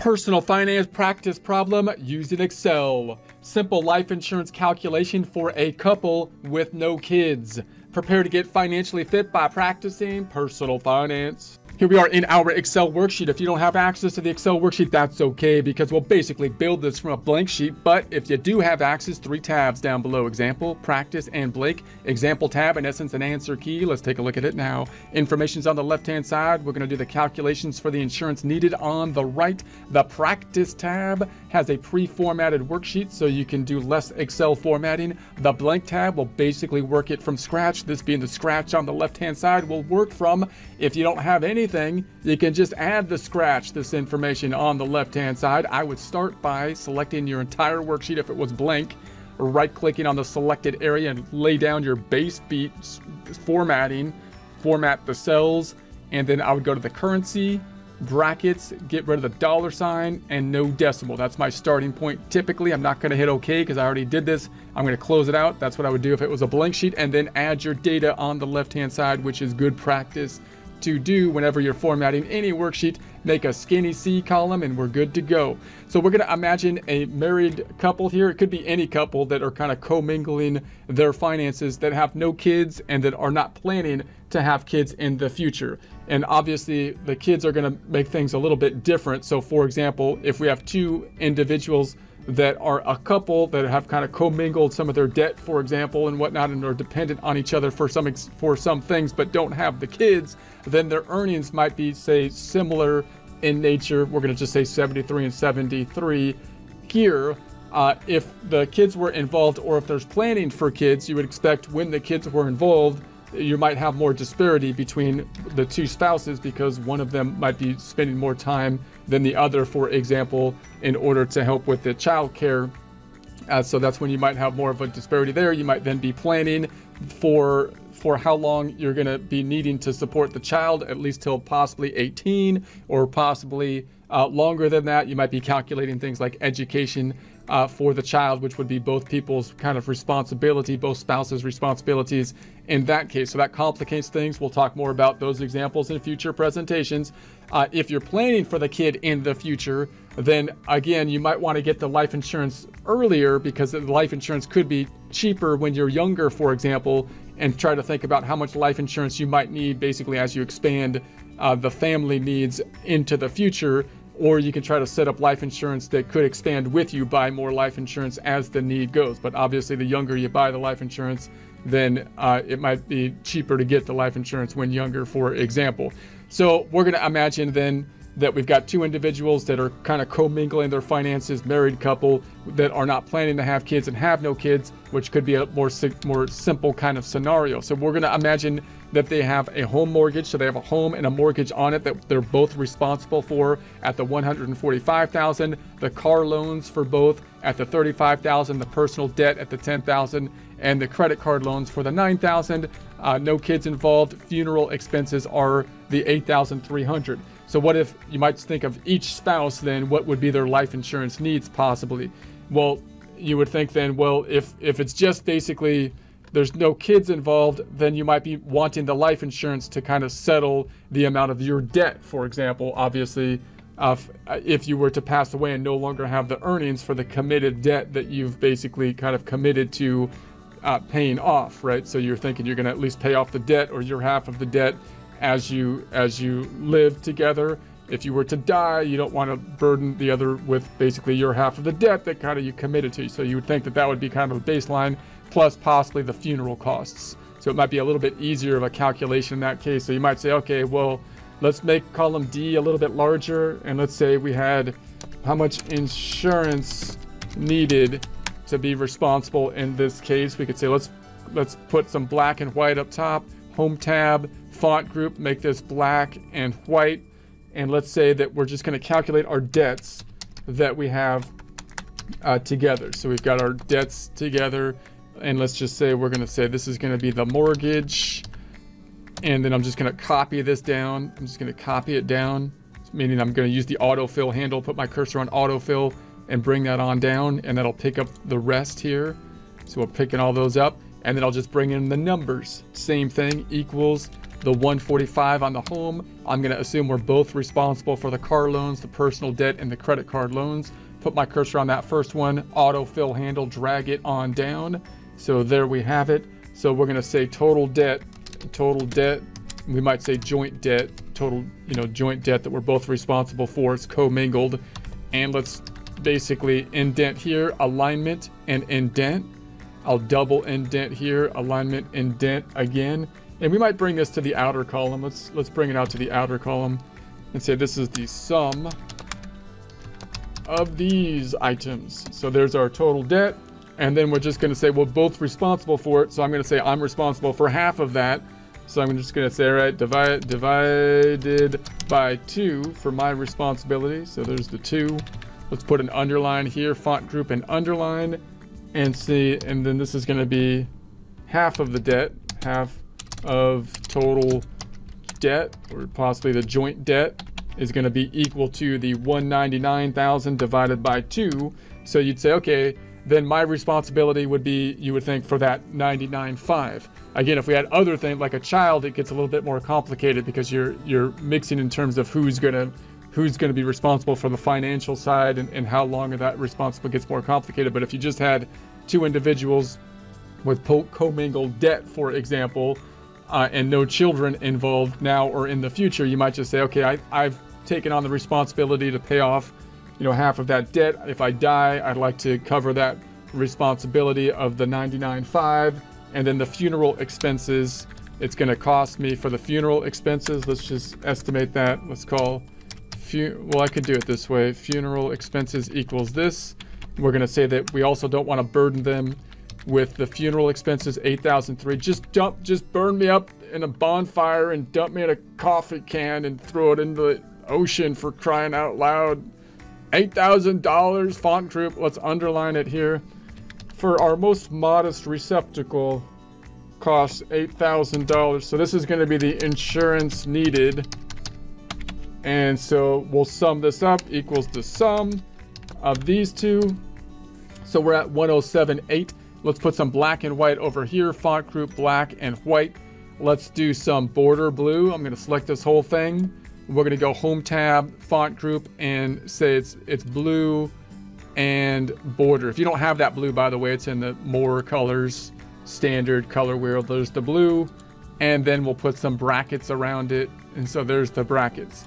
Personal finance practice problem using Excel. Simple life insurance calculation for a couple with no kids. Prepare to get financially fit by practicing personal finance. Here we are in our Excel worksheet. If you don't have access to the Excel worksheet, that's okay because we'll basically build this from a blank sheet. But if you do have access, three tabs down below, example, practice, and blank. Example tab, in essence, an answer key. Let's take a look at it now. Information's on the left-hand side. We're gonna do the calculations for the insurance needed on the right. The practice tab has a pre-formatted worksheet so you can do less Excel formatting. The blank tab will basically work it from scratch. This being the scratch on the left-hand side will work from if you don't have anything anything, you can just add the scratch, this information on the left-hand side. I would start by selecting your entire worksheet if it was blank, right-clicking on the selected area and lay down your base beat formatting, format the cells, and then I would go to the currency, brackets, get rid of the dollar sign, and no decimal. That's my starting point. Typically, I'm not going to hit OK because I already did this. I'm going to close it out. That's what I would do if it was a blank sheet, and then add your data on the left-hand side, which is good practice to do whenever you're formatting any worksheet. Make a skinny C column and we're good to go. So we're going to imagine a married couple here. It could be any couple that are kind of commingling their finances that have no kids and that are not planning to have kids in the future. And obviously the kids are going to make things a little bit different. So for example, if we have two individuals that are a couple that have kind of commingled some of their debt, for example, and whatnot, and are dependent on each other for some for some things, but don't have the kids, then their earnings might be, say, similar in nature. We're going to just say 73 and 73 here. Uh, if the kids were involved, or if there's planning for kids, you would expect when the kids were involved, you might have more disparity between the two spouses because one of them might be spending more time than the other, for example, in order to help with the child care. Uh, so that's when you might have more of a disparity there. You might then be planning for for how long you're going to be needing to support the child, at least till possibly 18 or possibly uh, longer than that. You might be calculating things like education uh, for the child, which would be both people's kind of responsibility, both spouses' responsibilities in that case. So that complicates things. We'll talk more about those examples in future presentations. Uh, if you're planning for the kid in the future, then again, you might want to get the life insurance earlier because the life insurance could be cheaper when you're younger, for example, and try to think about how much life insurance you might need basically as you expand uh, the family needs into the future or you can try to set up life insurance that could expand with you, buy more life insurance as the need goes. But obviously, the younger you buy the life insurance, then uh, it might be cheaper to get the life insurance when younger, for example. So we're going to imagine then that we've got two individuals that are kind of commingling their finances, married couple that are not planning to have kids and have no kids, which could be a more more simple kind of scenario. So we're going to imagine that they have a home mortgage, so they have a home and a mortgage on it that they're both responsible for at the 145,000, the car loans for both at the 35,000, the personal debt at the 10,000, and the credit card loans for the 9,000. Uh, no kids involved. Funeral expenses are the 8,300. So what if you might think of each spouse then what would be their life insurance needs possibly? Well, you would think then, well, if if it's just basically there's no kids involved, then you might be wanting the life insurance to kind of settle the amount of your debt, for example. Obviously, uh, if you were to pass away and no longer have the earnings for the committed debt that you've basically kind of committed to uh, paying off, right? So you're thinking you're going to at least pay off the debt or your half of the debt as you as you live together. If you were to die, you don't want to burden the other with basically your half of the debt that kind of you committed to. So you would think that that would be kind of a baseline plus possibly the funeral costs. So it might be a little bit easier of a calculation in that case. So you might say, okay, well, let's make column D a little bit larger. And let's say we had how much insurance needed to be responsible in this case. We could say, let's let's put some black and white up top, home tab, font group, make this black and white. And let's say that we're just going to calculate our debts that we have uh, together. So we've got our debts together and let's just say we're going to say this is going to be the mortgage and then I'm just going to copy this down I'm just going to copy it down meaning I'm going to use the autofill handle put my cursor on autofill and bring that on down and that'll pick up the rest here so we're picking all those up and then I'll just bring in the numbers same thing equals the 145 on the home. I'm going to assume we're both responsible for the car loans, the personal debt, and the credit card loans. Put my cursor on that first one, autofill handle, drag it on down. So there we have it. So we're going to say total debt, total debt. We might say joint debt, total, you know, joint debt that we're both responsible for. It's commingled. And let's basically indent here, alignment and indent. I'll double indent here, alignment, indent again. And we might bring this to the outer column. Let's let's bring it out to the outer column and say this is the sum of these items. So there's our total debt. And then we're just going to say we're both responsible for it. So I'm going to say I'm responsible for half of that. So I'm just going to say, all right, divide, divided by 2 for my responsibility. So there's the 2. Let's put an underline here, font group and underline. And see, and then this is going to be half of the debt, half of total debt, or possibly the joint debt, is going to be equal to the 199,000 divided by 2. So you'd say, okay, then my responsibility would be, you would think, for that 99.5. Again, if we had other things like a child, it gets a little bit more complicated because you're you're mixing in terms of who's gonna who's gonna be responsible for the financial side and, and how long that responsible gets more complicated. But if you just had two individuals with commingled debt, for example, uh, and no children involved now or in the future, you might just say, okay, I, I've taken on the responsibility to pay off, you know, half of that debt. If I die, I'd like to cover that responsibility of the 99.5 and then the funeral expenses. It's going to cost me for the funeral expenses. Let's just estimate that. Let's call, well, I could do it this way. Funeral expenses equals this. We're going to say that we also don't want to burden them with the funeral expenses 8003 just dump just burn me up in a bonfire and dump me in a coffee can and throw it into the ocean for crying out loud $8000 font group let's underline it here for our most modest receptacle costs $8,000 so this is going to be the insurance needed and so we'll sum this up equals the sum of these two so we're at 1078 Let's put some black and white over here. Font group black and white. Let's do some border blue. I'm going to select this whole thing. We're going to go home tab, font group, and say it's it's blue and border. If you don't have that blue, by the way, it's in the more colors, standard color wheel. There's the blue, and then we'll put some brackets around it. And so there's the brackets.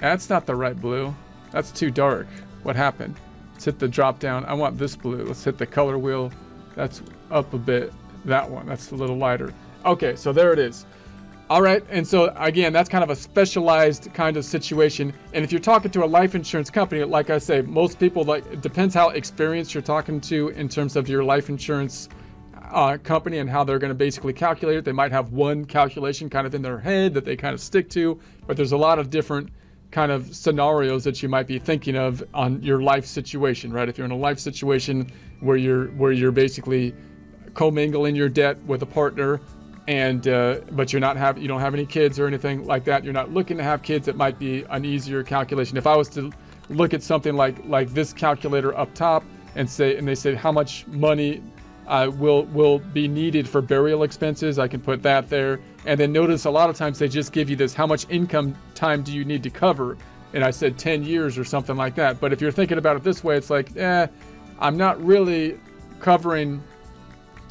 That's not the right blue. That's too dark. What happened? Let's hit the drop down. I want this blue. Let's hit the color wheel that's up a bit. That one, that's a little lighter. Okay, so there it is. All right, and so again, that's kind of a specialized kind of situation. And if you're talking to a life insurance company, like I say, most people like it depends how experienced you're talking to in terms of your life insurance uh, company and how they're going to basically calculate it. They might have one calculation kind of in their head that they kind of stick to, but there's a lot of different kind of scenarios that you might be thinking of on your life situation, right? If you're in a life situation where you're where you're basically commingling your debt with a partner, and uh, but you're not have you don't have any kids or anything like that. You're not looking to have kids. It might be an easier calculation. If I was to look at something like like this calculator up top and say and they say how much money uh, will will be needed for burial expenses. I can put that there. And then notice a lot of times they just give you this, how much income time do you need to cover? And I said 10 years or something like that. But if you're thinking about it this way, it's like, eh, I'm not really covering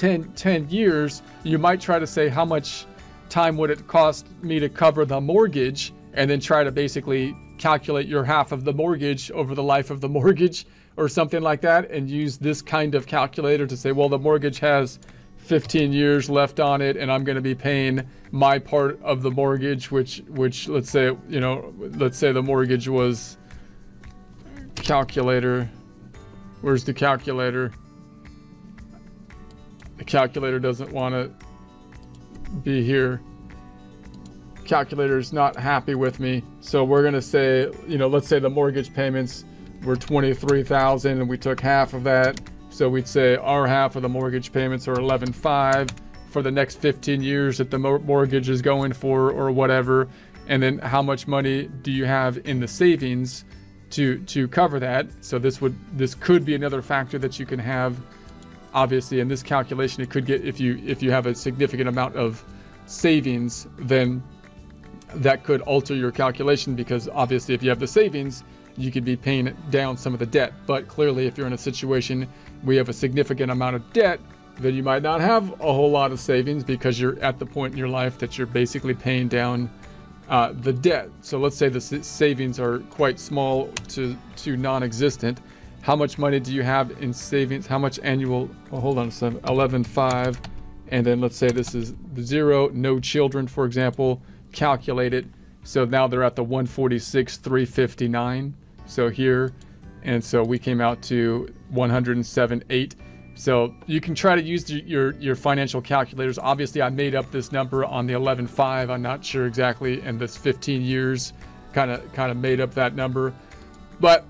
10, 10 years. You might try to say how much time would it cost me to cover the mortgage and then try to basically calculate your half of the mortgage over the life of the mortgage or something like that and use this kind of calculator to say, well, the mortgage has 15 years left on it and I'm going to be paying my part of the mortgage, which, which let's say, you know, let's say the mortgage was calculator. Where's the calculator? The calculator doesn't want to be here. Calculator is not happy with me. So we're going to say, you know, let's say the mortgage payments were 23,000 and we took half of that. So we'd say our half of the mortgage payments are 11.5 for the next 15 years that the mortgage is going for or whatever. And then how much money do you have in the savings to to cover that? So this would this could be another factor that you can have obviously in this calculation it could get if you if you have a significant amount of savings, then that could alter your calculation because obviously if you have the savings, you could be paying down some of the debt. But clearly, if you're in a situation where you have a significant amount of debt, then you might not have a whole lot of savings because you're at the point in your life that you're basically paying down uh, the debt. So let's say the savings are quite small to, to non-existent. How much money do you have in savings? How much annual? Well, hold on a second. 11.5. And then let's say this is zero, no children, for example. Calculate it. So now they're at the 146, 359. So here, and so we came out to 107.8. So you can try to use your, your financial calculators. Obviously, I made up this number on the 11.5. I'm not sure exactly, and this 15 years kind of kind of made up that number. But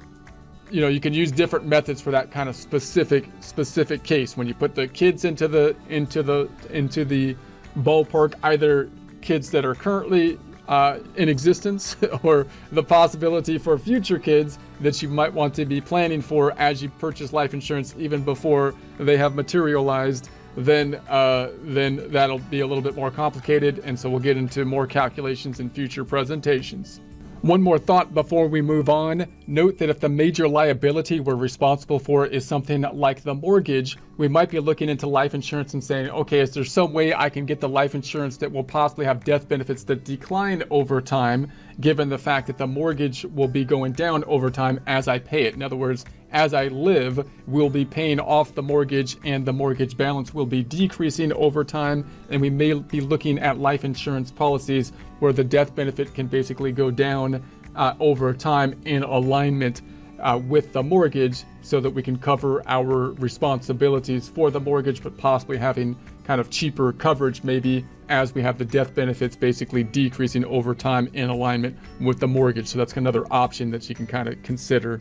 you know, you can use different methods for that kind of specific specific case. When you put the kids into the into the into the ballpark, either kids that are currently uh, in existence or the possibility for future kids that you might want to be planning for as you purchase life insurance even before they have materialized then uh, then that'll be a little bit more complicated and so we'll get into more calculations in future presentations. One more thought before we move on. Note that if the major liability we're responsible for is something like the mortgage, we might be looking into life insurance and saying, okay, is there some way I can get the life insurance that will possibly have death benefits that decline over time, given the fact that the mortgage will be going down over time as I pay it? In other words, as I live, we'll be paying off the mortgage and the mortgage balance will be decreasing over time. And we may be looking at life insurance policies where the death benefit can basically go down uh, over time in alignment uh, with the mortgage so that we can cover our responsibilities for the mortgage, but possibly having kind of cheaper coverage maybe as we have the death benefits basically decreasing over time in alignment with the mortgage. So that's another option that you can kind of consider.